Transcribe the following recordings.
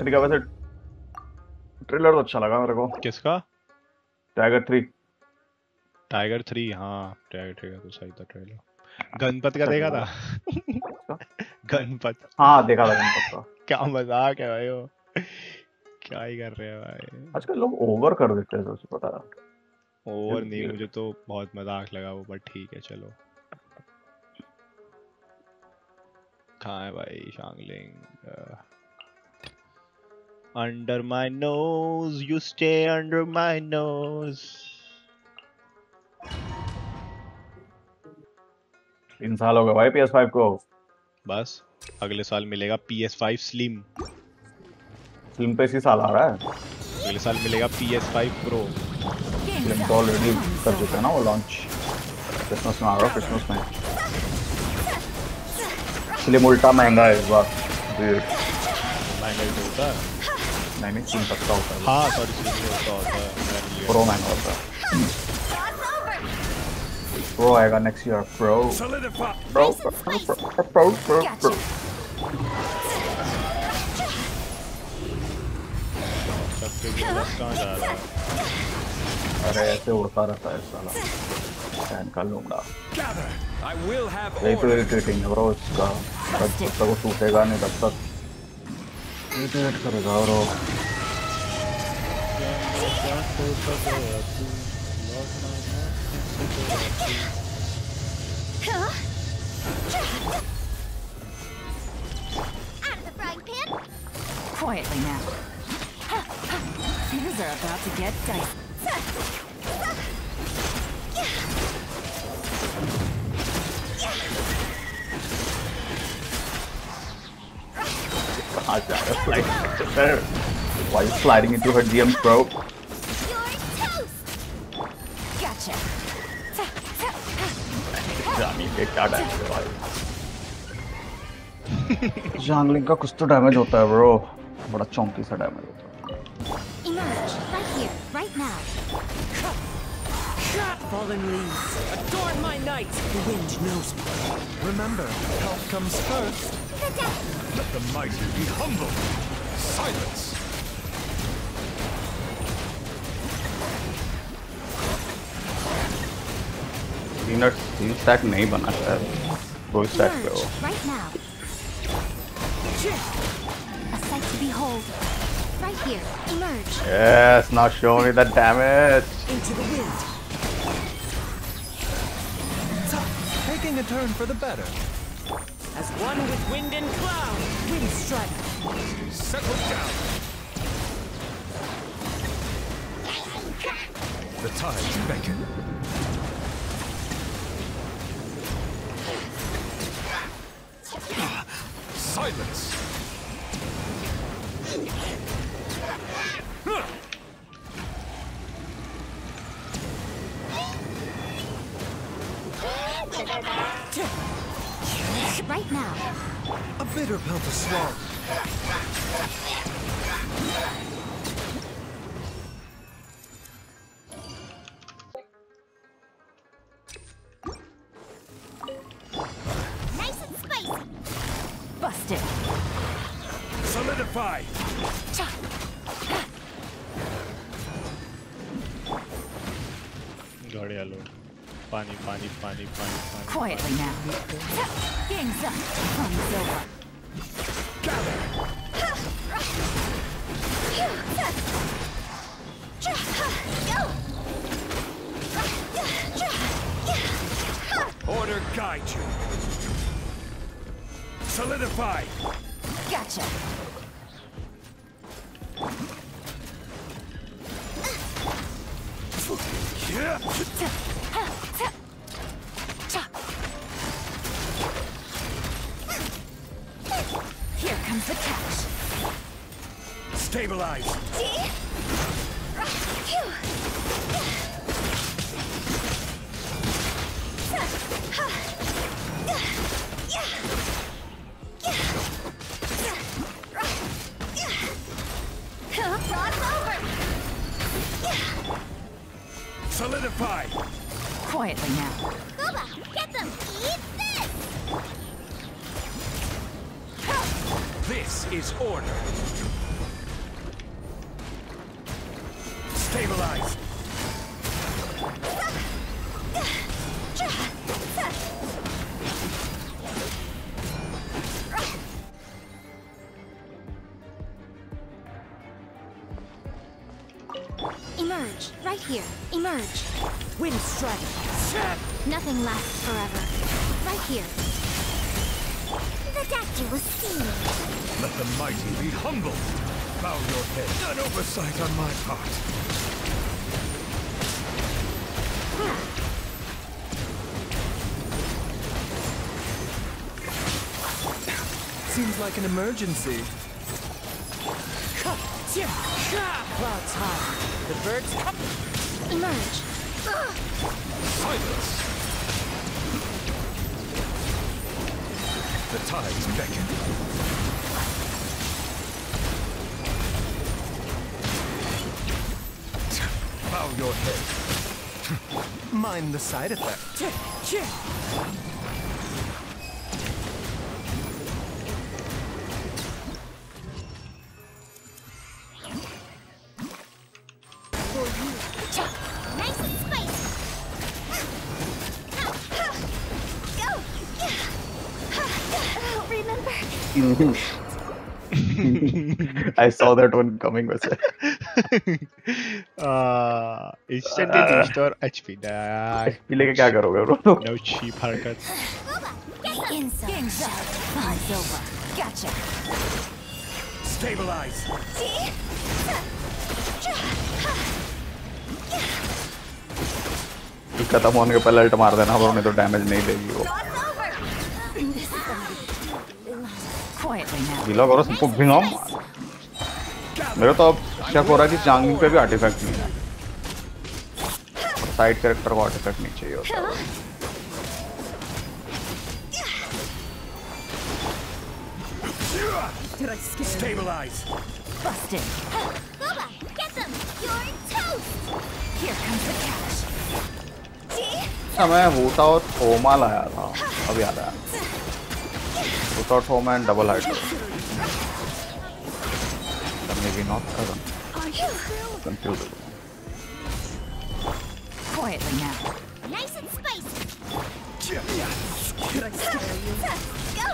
Three का वैसे trailer तो अच्छा लगा मेरे को। किसका? टाइगर थ्री टाइगर थ्री हाँ टाइगर थ्री का तो सही था ट्रेलर गणपत का देखा था? गणपत। हाँ देखा था गणपत का। क्या मज़ाक है भाई वो। क्या ही कर रहे हैं भाई। आजकल लोग ओवर कर देते हैं सबसे पता है। ओवर नहीं मुझे तो बहुत मज़ाक लगा वो बट ठीक है चलो। कहाँ है भाई शांगलिंग? Under my nose you stay under my nose तीन साल हो गए भाई PS5 को। बस अगले साल मिलेगा PS5 स्लिम स्लिम पे इसी साल आ रहा है? अगले साल मिलेगा PS5 प्रो स्लिम तो ऑलरेडी कर चुके हैं ना वो लॉन्च क्रिसमस में आ रहा है क्रिसमस में। स्लिम उल्टा महँगा है इस बार। महँगा ही तो होता है। नहीं नहीं तीन तक होता है हाँ सॉरी होता होता है प्रो महँगा होता है प्रो आएगा next year pro pro pro pro pro अरे ऐसे उड़ता रहता है साला फ़ैन का लूँगा यही तो इरिटेटिंग है ब्रो इसका तब तक वो टूटेगा नहीं तब तक इरिटेट करेगा bro Out of the frying pan. Quietly now. Things are about to get dicey. कहाँ hot shot. like, her. Why are you sliding into her DM's throat? Gotcha. Xiangling का कुछ तो डैमेज होता है ब्रो बड़ा चौंकी सा डैमेज होता है Emerge, right here, right now. Fallen leaves, adorn my night. The wind knows me. Remember, health comes first. Let the mighty be humble. Silence. तीन तीन स्टैक नहीं बना शायद दो स्टैक पे हो Emerge right now. A sight to behold. Right here. Emerge. Yes, now show me the damage. Into the wind. Taking a turn for the better. As one with wind and cloud. Wind strike. Settle down. The tides beckon. Silence. Right now. A bitter pill to swallow. Nice and spicy. Busted. Solidify. Chop. Got it, funny, funny, funny, funny. Quietly now. Game's up. Fun's over. Gather. Order guide you. Solidify. Gotcha. Yeah. The catch. Stabilize. Solidify. Quietly now. Booba, get them. Eat This is order. Stabilize. Emerge, right here. Emerge. Wind strike. Nothing lasts forever. Right here. The statue was seen. Let the mighty be humbled. Bow your head. An oversight on my part. Seems like an emergency. Clouds high. The birds come. Emerge. Silence. The tides beckon. Bow your head. Mind the side. Nice Remember. I saw that one coming वैसे uh, instantly restore HP. HP लेके क्या करोगे bro no cheap over. Gotcha. Stabilize. खत्म होने के पहले alt मार देना नहीं तो डैमेज नहीं देगी वो गीला करो सबको भिंगाओ मेरे तो अब शक हो रहा है कि चांगलिंग पे भी आर्टिफैक्ट नहीं है साइड कैरेक्टर को आर्टिफैक्ट नहीं चाहिए होता Stabilize. Busted. Boba, get them. You're toast. Here comes the cash. अच्छा मैं वोटा और थोमा लाया था अब याद आया वोटा और थोमा and double height maybe not cousin Are you? confused Quietly now. Nice and spicy. Go.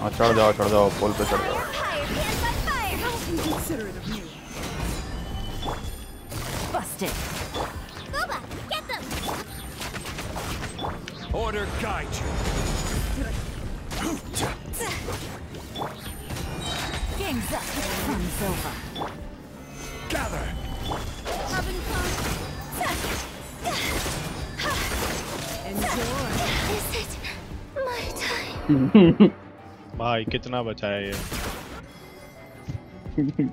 हाँ चढ़ जाओ चढ़ जाओ पुल पे चढ़ जाओ Fire, hands on fire. Busted. Boba, get them. Order guide you. Game's up. Fun's over. Gather. Having fun. Enjoy. Is it my time? भाई कितना बचा है ये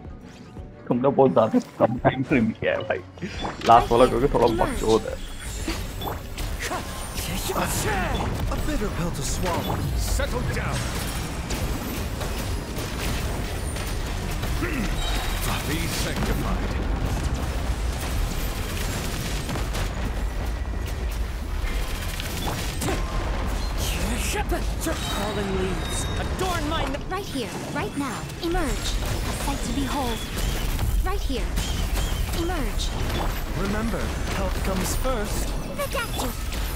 तुमने बहुत ज्यादा कम टाइम फ्रेम किया है भाई लास्ट वाला क्योंकि थोड़ा बकचोद है A bitter pill to swallow. Settle down. Be sanctified. Fallen leaves. Adorn my. n- Right here, right now. Emerge. A sight to behold. Right here. Emerge. Remember, health comes first. The statue.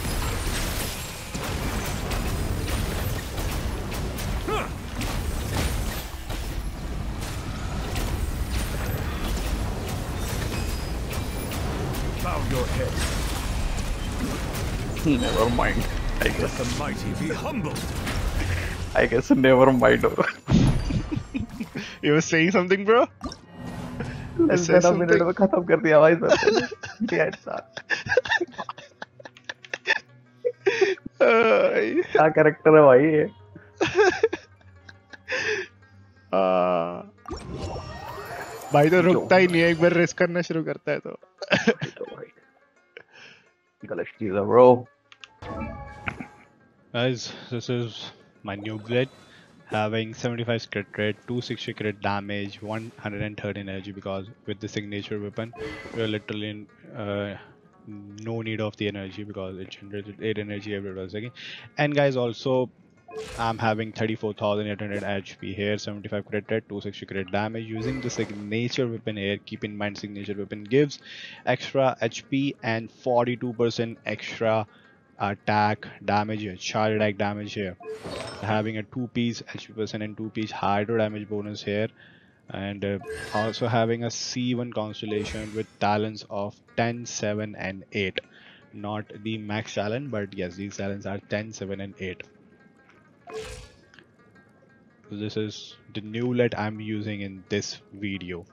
Never mind I Let guess the mighty be humbled. I guess never mind You were saying something, bro? I said तेरह minute something. में खत्म कर दिया भाई sir साथ Uh, क्या character है भाई ये uh, भाई तो रुकता ही नहीं है एक बार रेस करना शुरू करता है तो गलत चीज़ है bro Guys, this is my new blade. Having 75 crit rate, 260 crit damage, 130 energy because with the signature weapon, we're literally in uh, no need of the energy because it generated 8 energy every 12 seconds. And guys, also I'm having 34,800 HP here, 75 crit rate, 260 crit damage using the signature weapon here. Keep in mind, signature weapon gives extra HP and 42% extra attack damage here, charge attack damage here. Having a two piece HP percent and two piece hydro damage bonus here, and uh, also having a C1 constellation with talents of 10, 7, and 8. Not the max talent, but yes, these talents are 10, 7, and 8. So this is the new let I'm using in this video.